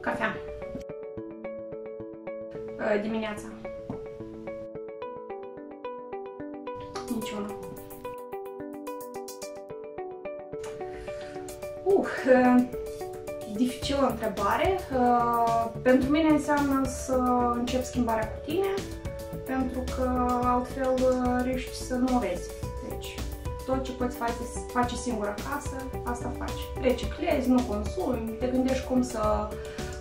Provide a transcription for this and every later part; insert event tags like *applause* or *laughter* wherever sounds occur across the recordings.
Cafea. Dimineața. Niciuna. Uh, dificilă întrebare. Uh, pentru mine înseamnă să încep schimbarea cu tine, pentru că altfel uh, riști să nu o vezi. Deci, tot ce poți face, face singur acasă, asta faci. Reciclezi, nu consumi, te gândești cum să,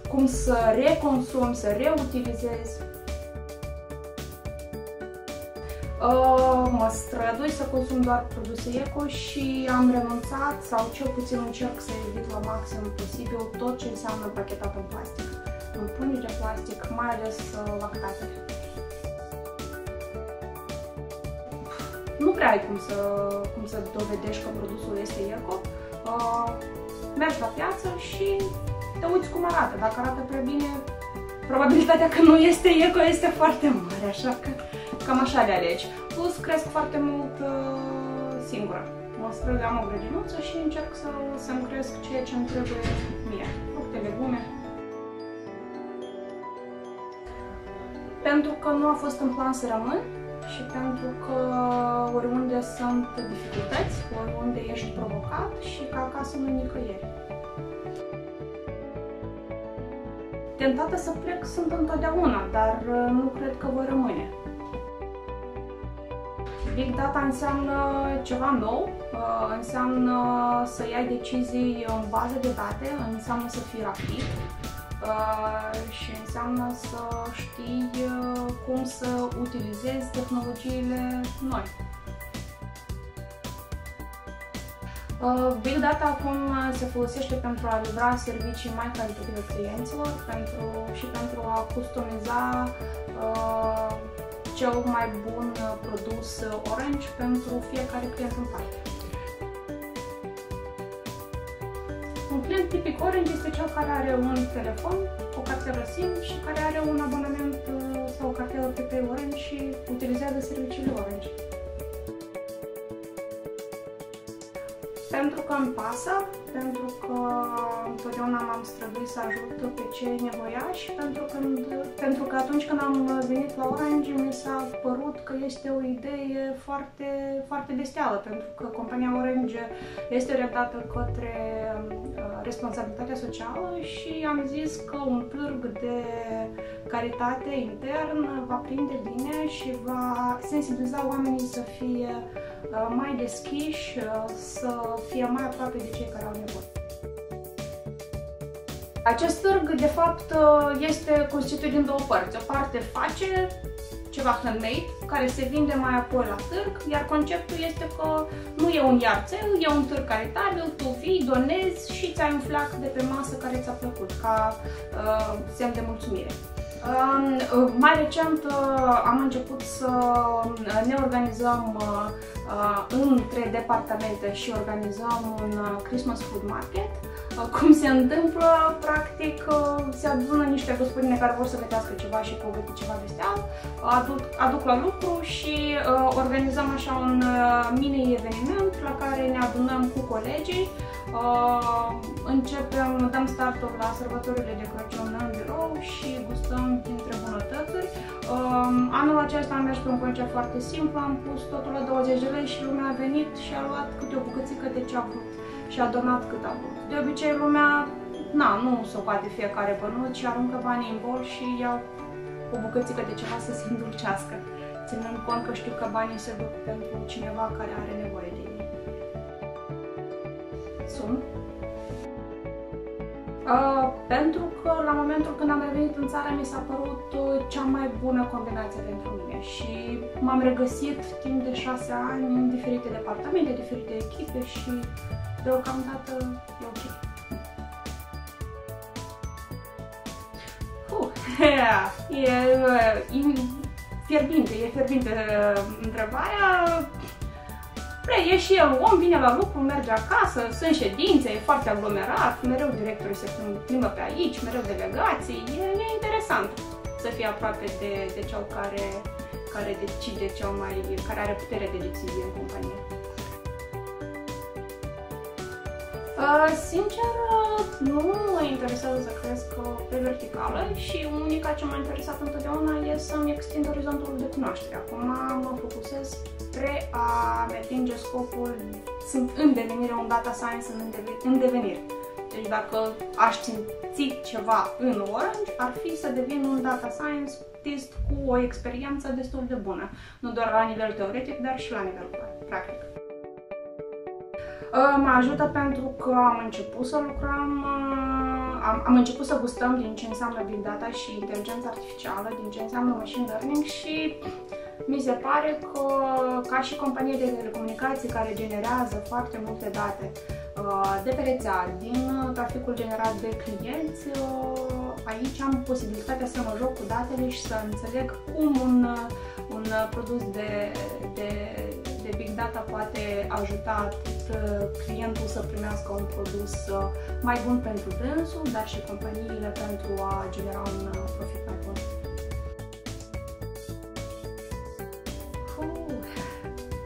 cum să reconsumi, să reutilizezi. Uh, mă strădui să consum doar produse eco și am renunțat sau cel puțin încerc să evit la maxim posibil tot ce înseamnă pachetat în plastic. În pungi de plastic, mai ales uh, lactatele. Nu prea ai cum să, cum să dovedești că produsul este eco. Uh, mergi la piață și te uiți cum arată. Dacă arată prea bine, probabilitatea că nu este eco este foarte mare, așa că Cam așa le alegi. Plus cresc foarte mult uh, singură. Mă strâng, am o grădinuță și încerc să, să-mi cresc ceea ce îmi trebuie mie. Fructe, legume. Pentru că nu a fost în plan să rămân și pentru că oriunde sunt dificultăți, oriunde ești provocat și ca acasă nu nicăieri. Tentată să plec sunt întotdeauna, dar uh, nu cred că voi rămâne. Big Data înseamnă ceva nou, uh, înseamnă să iai decizii în bază de date, înseamnă să fii rapid uh, și înseamnă să știi uh, cum să utilizezi tehnologiile noi. Big Data acum se folosește pentru a livra servicii mai calitative clienților pentru, și pentru a customiza uh, cel mai bun uh, produs uh, Orange pentru fiecare client în parte. Un client tipic Orange este cel care are un telefon, o cartelă SIM și care are un abonament uh, sau o cartelă PP Orange și utilizează serviciile Orange. Pentru că îmi pasă, pentru că întotdeauna m-am străduit să ajut pe cei nevoiași, pentru că, pentru că atunci când am venit la Orange mi s-a părut că este o idee foarte, foarte bestială, pentru că compania Orange este orientată către uh, responsabilitatea socială și am zis că un pârg de caritate intern va prinde bine și va sensibiliza oamenii să fie uh, mai deschiși, uh, să fie mai aproape de cei care au nevoie. Acest târg, de fapt, este constituit din două părți. O parte face ceva handmade, care se vinde mai apoi la târg, iar conceptul este că nu e un iarțel, e un târg caritabil, tu vii, donezi și ți-ai un flac de pe masă care ți-a plăcut, ca uh, semn de mulțumire. Uh, mai recent uh, am început să ne organizăm uh, între departamente și organizăm un Christmas Food Market cum se întâmplă, practic, se adună niște gospodine care vor să gătească ceva și pregăti ceva de steal, aduc, aduc la lucru și uh, organizăm așa un uh, mini-eveniment la care ne adunăm cu colegii. Uh, începem, dăm startul la sărbătorile de Crăciun în birou și gustăm dintre bunătățuri. Uh, anul acesta am mers pe un concept foarte simplu, am pus totul la 20 de lei și lumea a venit și a luat câte o bucățică de ce a vrut și a donat cât a vrut. De obicei lumea, na, nu se poate fiecare bănuț și aruncă banii în bol și iau o bucățică de ceva să se îndulcească, ținând cont că știu că banii se duc pentru cineva care are nevoie de ei. Sunt. Uh, pentru că la momentul când am revenit în țară mi s-a părut uh, cea mai bună combinație pentru mine și m-am regăsit timp de șase ani în diferite departamente, diferite echipe și deocamdată e ok. Uh, *laughs* e, e fierbinte, e fierbinte uh, întrebarea. Prea e și el om, vine la lucru, merge acasă, sunt ședințe, e foarte aglomerat, mereu directorul se plimbă pe aici, mereu delegații, e, e interesant să fie aproape de, de cel care, care decide cel mai, care are putere de decizie în companie. Uh, sincer, nu mă interesează să cresc pe verticală și unica ce m-a interesat întotdeauna e să-mi extind orizontul de cunoaștere. Acum mă focusez spre a mi atinge scopul, sunt în devenire un data science în, în devenire. Deci dacă aș simți ceva în Orange, ar fi să devin un data scientist cu o experiență destul de bună. Nu doar la nivel teoretic, dar și la nivel practic. Uh, mă ajută pentru că am început să lucrăm, uh, am, am început să gustăm din ce înseamnă Big Data și inteligența artificială, din ce înseamnă machine learning și mi se pare că ca și companie de telecomunicații care generează foarte multe date uh, de pe rețea, din traficul generat de clienți, aici am posibilitatea să mă joc cu datele și să înțeleg cum un, un produs de, de de Big Data poate ajuta atât uh, clientul să primească un produs uh, mai bun pentru dânsul, dar și companiile pentru a genera un uh, profit mai bun.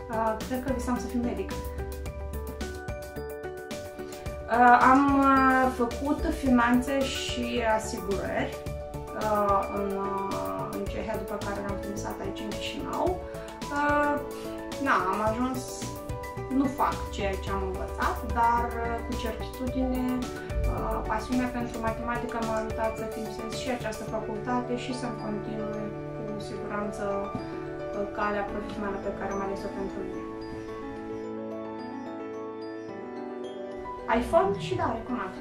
Uh, cred că visam să fiu medic. Uh, am uh, făcut finanțe și asigurări uh, în, uh, în Cehia, după care am finisat aici în Chișinău. Uh, na, am ajuns, nu fac ceea ce am învățat, dar uh, cu certitudine uh, pasiunea pentru matematică m-a ajutat să finisez și această facultate și să-mi continui cu siguranță uh, calea profesională pe care am ales-o pentru mine. iPhone și da, recomand.